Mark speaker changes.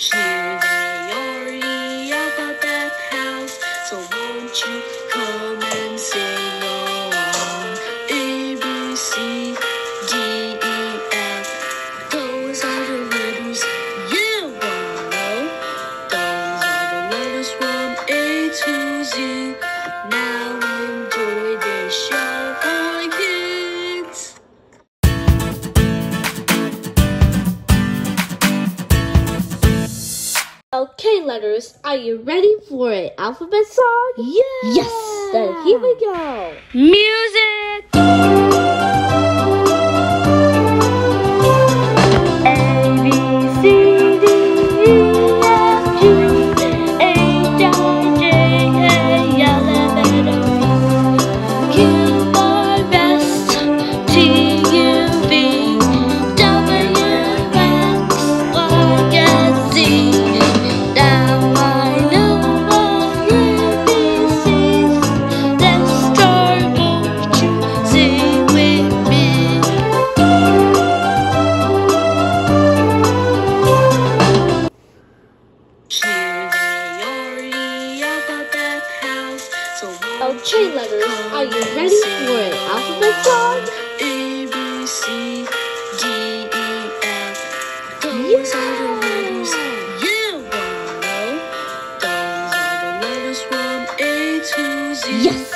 Speaker 1: Here they are, house. So won't you come and sing along? A B C D E F. Those are the letters you know. Those are the letters from A to Z. Now
Speaker 2: Okay, letters, are you ready for an alphabet song?
Speaker 3: Yeah.
Speaker 2: Yes! Then here we go.
Speaker 3: Music.
Speaker 2: Okay,
Speaker 1: you
Speaker 2: letters, are you ready for an alphabet song?
Speaker 1: A B C D E F. Are the letters you know. Those are the letters from A to Z.
Speaker 2: Yes!